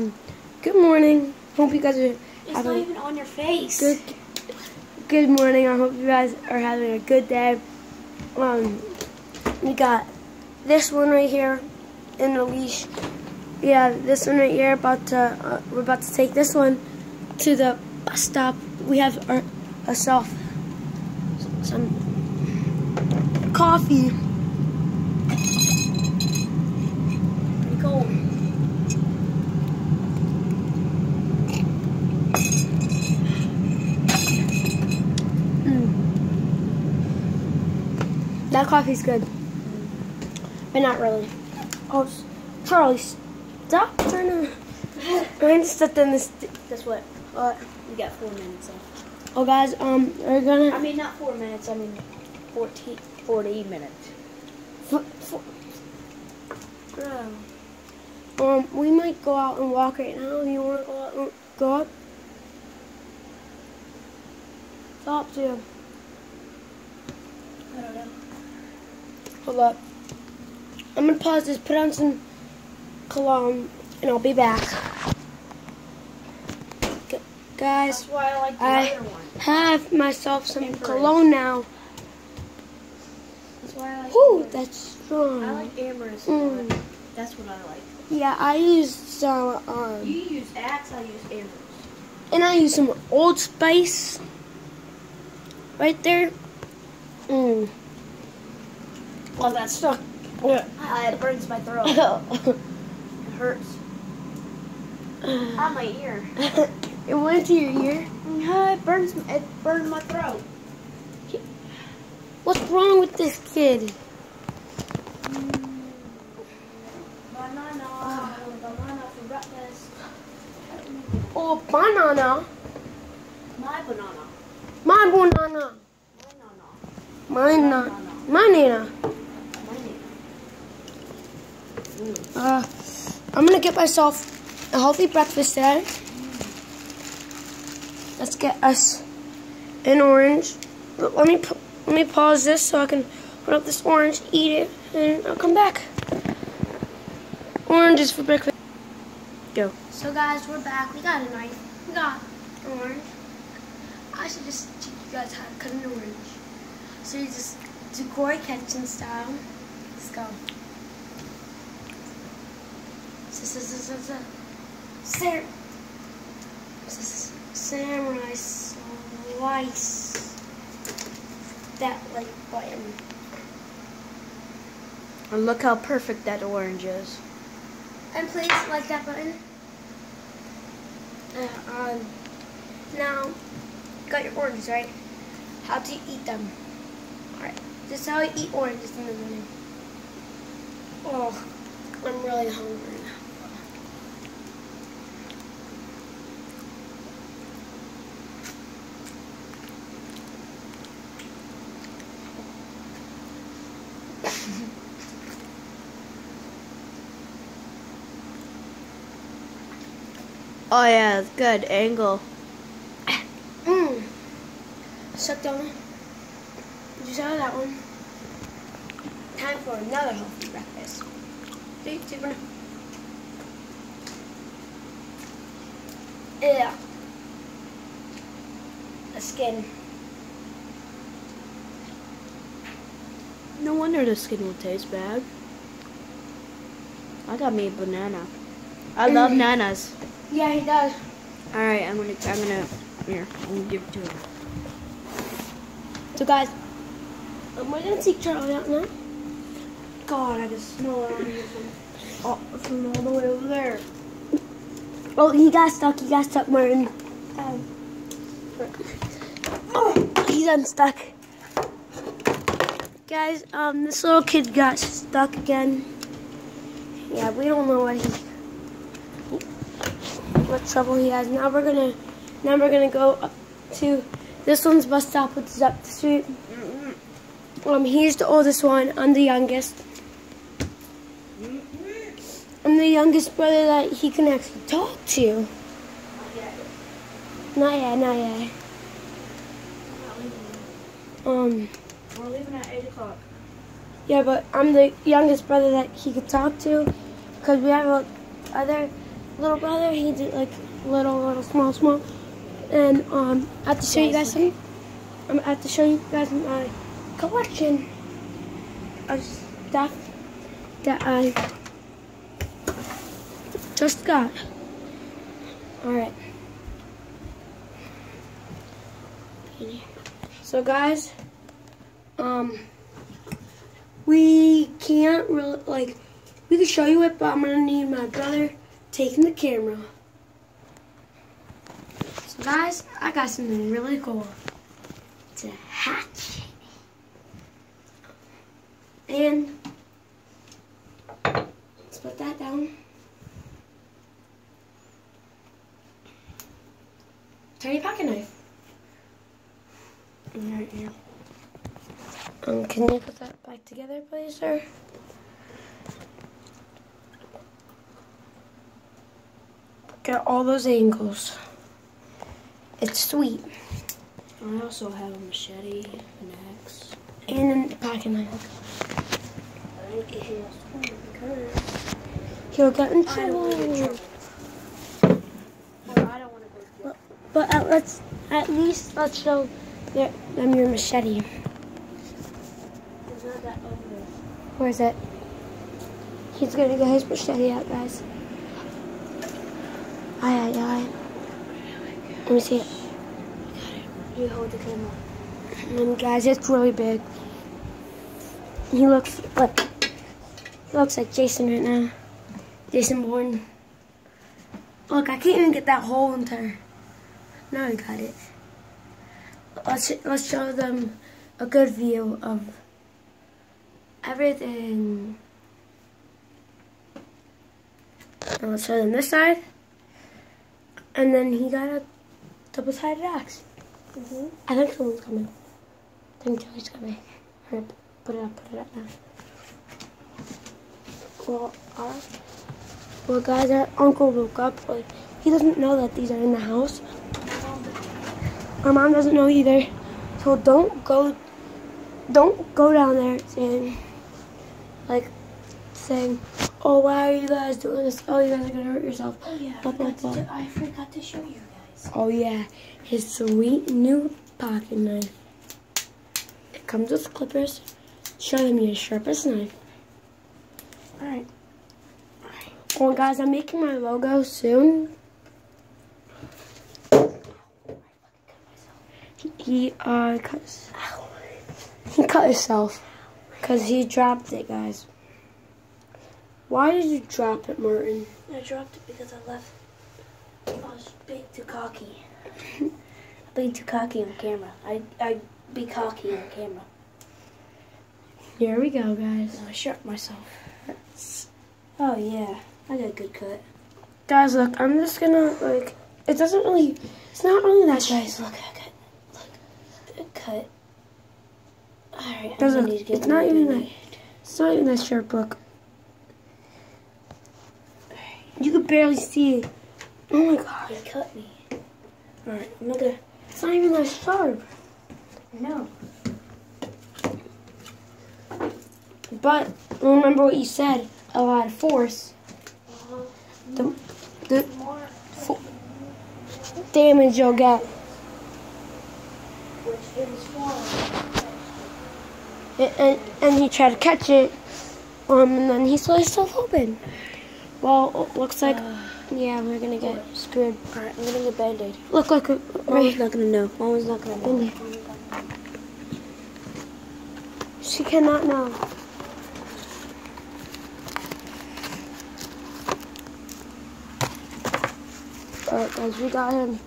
Um, good morning. Hope you guys are It's not even on your face. good. Good morning. I hope you guys are having a good day. Um, we got this one right here in the leash. Yeah, this one right here. About to, uh, we're about to take this one to the bus stop. We have our, ourselves some coffee. That coffee's good, but not really. Oh, Charlie, stop trying to. I'm stuck in this. Guess what? Uh, We got four minutes left. oh, guys, um, we're gonna. I mean, not four minutes. I mean, 14, 40 minutes. f- f- um, we might go out and walk right now. You wanna go out and go up? Stop to. I don't know. Hold up. I'm gonna pause this, put on some cologne, and I'll be back. Gu- Guys, I like the I- other one. have myself some Infrared. cologne now. That's why I like. Whew, Amherst. that's strong. I like Amherst. Mm. That's what I like. Yeah, I used some, um, You use Axe. I use Amherst. and I use some Old Spice right there. Mm. Oh, that's stuck. Yeah. Ah, it burns my throat. it hurts. On my ear. it went to your ear. Ah, it burns. It burned my throat. What's wrong with this kid? Banana. Banana for breakfast. Oh, banana. My banana. My banana. Banana. My na. My nana. Uh, I'm gonna get myself a healthy breakfast today. Let's get us an orange. Let me let me pause this so I can put up this orange, eat it, and I'll come back. Oranges for breakfast. Go. So guys, we're back. We got a knife. We got an orange. I should just teach you guys how to cut an orange. So you just do Corey Kenshin style. Let's go. Sam- Samurai slice that like button. And look how perfect that orange is. And please like that button. Uh, um, now, you got your oranges, right? How do you eat them? Alright, this is how you eat oranges in the morning. Oh, I'm really hungry. Oh yeah, good angle. Mmm. Suck down. Did you saw that one? Time for another healthy breakfast. See, super. Yeah. A skin. No wonder the skin will taste bad. I got me a banana. I love nanas. Yeah, he does. All right, I'm gonna, I'm gonna, here, I'm gonna give it to him. So guys, um, we're gonna take Charlie out now. God, I just smell it on from, oh, from all the way over there. Oh, he got stuck. He got stuck, Martin. Um, oh, he's unstuck. Guys, um, this little kid got stuck again. Yeah, we don't know what he, what trouble he has. Now we're gonna, now we're gonna go up to this one's bus stop, which is up the street. Um, he's the oldest one. I'm the youngest. I'm the youngest brother that he can actually talk to. Not yet, not yet. Um, We're leaving at 8 o'clock. yeah, but I'm the youngest brother that he could talk to because we have a other little brother. He did like little, little, small, small. And um, I have to show you guys some. I have to show you guys my collection of stuff that I just got. All right. So guys, um, we can't really like we can show you it, but I'm gonna need my brother taking the camera. So guys, I got something really cool. It's a. And let's put that down. Tiny pocket knife. Right here. Um, can you put that back together, please, sir? Get all those angles. It's sweet. I also have a machete, an axe. And a pocket knife. He'll get in I don't wanna get in trouble. trouble. Well, I don't want to go through. But at, let's at least let's show them your machete. It's that over Where is it? He's gonna get his machete out, guys. Aye, aye. Let me see it. You hold the camera. And guys, it's really big. He looks like he looks like Jason right now. Jason Bourne. Look, I can't even get that hole into her. Now I got it. Let's let's show them a good view of everything. Let's show them this side. And then he got a double-sided axe. Mm-hmm. I think someone's coming. I think Joey's coming. Hurry up. Put it up, put it up now. Well, our, well, guys, our uncle woke up, but he doesn't know that these are in the house. Our mom doesn't know either. So don't go, don't go down there saying, like, saying, oh, why are you guys doing this? Oh, you guys are gonna hurt yourself. Oh yeah, I Blah, blah, forgot, to blah. do- I forgot to show you guys. Oh yeah, his sweet new pocket knife. It comes with clippers. Show them your sharpest knife. All right. All right. Well, guys, I'm making my logo soon. He, he uh cut, he cut himself because he dropped it, guys. Why did you drop it, Martin? I dropped it because I left. I was being too cocky. being too cocky on camera. I I be cocky on camera. Here we go, guys. I shot myself. Oh yeah, I got a good cut. Guys, look, I'm just gonna like. It doesn't really. It's not really that. Guys, look, I got look, good cut. All right, Guys, I'm look, gonna need to get it's not even that. It's not even that sharp. Look, you could barely see. Oh my god, He cut me. All right, I'm gonna. It's not even that sharp. No. But remember what you said. A lot of force. The the More. fo- damage you'll get. Which is small. And, and, and he tried to catch it, um, and then he sliced himself open. Well, looks like, uh, yeah, we're gonna get screwed. All right, I'm gonna get band-aid. Look, look, look, Mama's right. not gonna know. Mama's not gonna know. Band-Aid. She cannot know. Alright, guys, we got him.